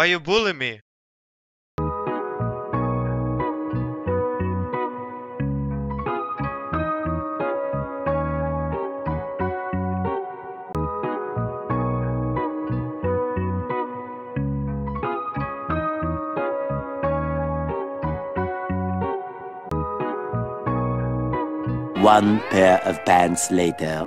Why you bully me? One pair of pants later.